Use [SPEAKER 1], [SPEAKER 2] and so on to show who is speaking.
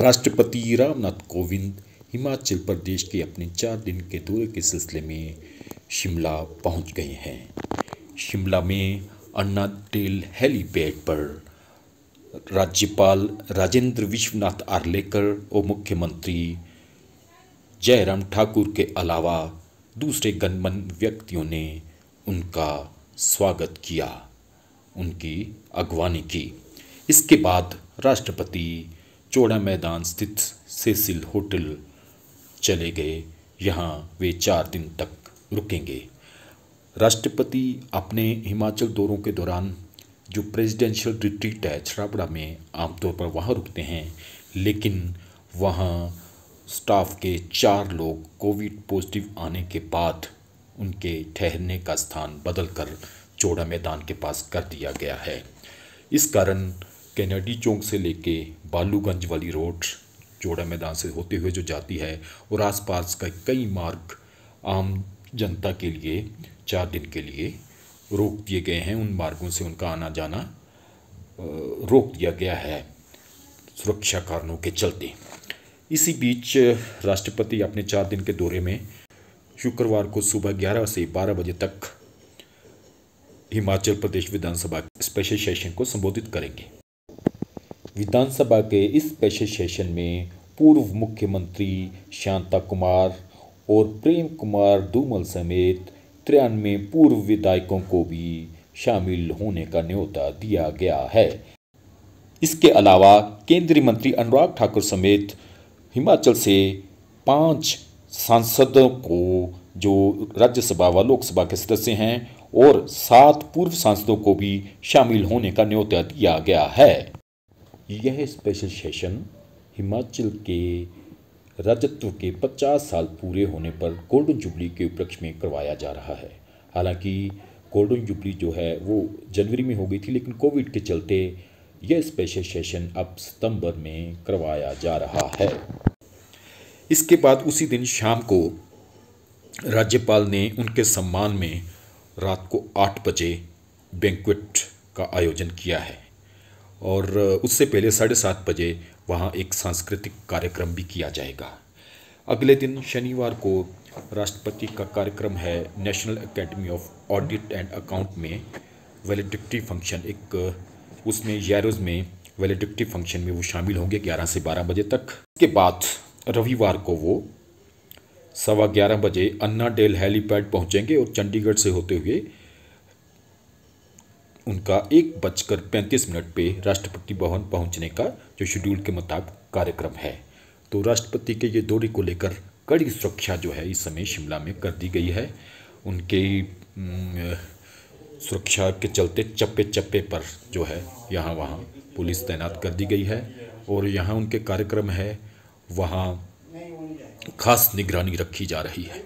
[SPEAKER 1] राष्ट्रपति रामनाथ कोविंद हिमाचल प्रदेश के अपने चार दिन के दौरे के सिलसिले में शिमला पहुँच गए हैं। शिमला में अन्ना टेल हेलीपैड पर राज्यपाल राजेंद्र विश्वनाथ आर्लेकर और मुख्यमंत्री जयराम ठाकुर के अलावा दूसरे गणमान्य व्यक्तियों ने उनका स्वागत किया, उनकी अगवानी की। इसके बाद राष्ट्रपति चौड़ा मैदान स्थित सेसिल होटल चले गए। यहाँ वे चार दिन तक रुकेंगे। राष्ट्रपति अपने हिमाचल दौरों के दौरान, जो प्रेसिडेंशियल रिट्रीट है छराबड़ा में, आमतौर पर वहाँ रुकते हैं। लेकिन वहाँ स्टाफ के चार लोग कोविड पॉजिटिव आने के बाद उनके ठहरने का स्थान बदलकर चौड़ा मैदान के पास कर दिया गया है। इस कारण कैनेडी चौक से लेके बालूगंज वाली रोड चौड़ा मैदान से होते हुए जो जाती है, और आसपास का कई मार्ग आम जनता के लिए, चार दिन के लिए रोक दिए गए हैं। उन मार्गों से उनका आना जाना रोक दिया गया है सुरक्षा कारणों के चलते। इसी बीच, राष्ट्रपति अपने चार दिन के दौरे में शुक्रवार को सुबह 11 से 12 बजे तक हिमाचल प्रदेश विधानसभा स्पेशल सेशन को संबोधित करेंगे। विधानसभा के इस स्पेशल सेशन में पूर्व मुख्यमंत्री शांता कुमार और प्रेम कुमार धूमल समेत तिरानवे पूर्व विधायकों को भी शामिल होने का न्योता दिया गया है। इसके अलावा केंद्रीय मंत्री अनुराग ठाकुर समेत हिमाचल से पाँच सांसदों को जो राज्यसभा व लोकसभा के सदस्य हैं और सात पूर्व सांसदों को भी शामिल होने का न्योता दिया गया है। यह स्पेशल सेशन हिमाचल के राजत्व के 50 साल पूरे होने पर गोल्डन जुबली के उपलक्ष्य में करवाया जा रहा है। हालाँकि गोल्डन जुबली जो है, वो जनवरी में हो गई थी, लेकिन कोविड के चलते यह स्पेशल सेशन अब सितंबर में करवाया जा रहा है। इसके बाद उसी दिन शाम को राज्यपाल ने उनके सम्मान में रात को आठ बजे बैंक्वेट का आयोजन किया है। और उससे पहले साढ़े सात बजे वहाँ एक सांस्कृतिक कार्यक्रम भी किया जाएगा। अगले दिन शनिवार को राष्ट्रपति का कार्यक्रम है national academy of audit and account में वैलिडिक्टी फ़ंक्शन। एक, उसमें यारोज में वैलिडिक्टी फ़ंक्शन में वो शामिल होंगे ग्यारह से बारह बजे तक। के बाद रविवार को वो सवा ग्यारह बजे अन्ना डेल हेलीपैड पहुँचेंगे और चंडीगढ़ से होते हुए उनका एक बजकर पैंतीस मिनट पे राष्ट्रपति भवन पहुँचने का, जो शेड्यूल के मुताबिक कार्यक्रम है। तो राष्ट्रपति के ये दौरे को लेकर कड़ी सुरक्षा जो है, इस समय शिमला में कर दी गई है। उनके सुरक्षा के चलते चप्पे चप्पे पर जो है, यहाँ वहाँ पुलिस तैनात कर दी गई है और यहाँ उनके कार्यक्रम है, वहाँ खास निगरानी रखी जा रही है।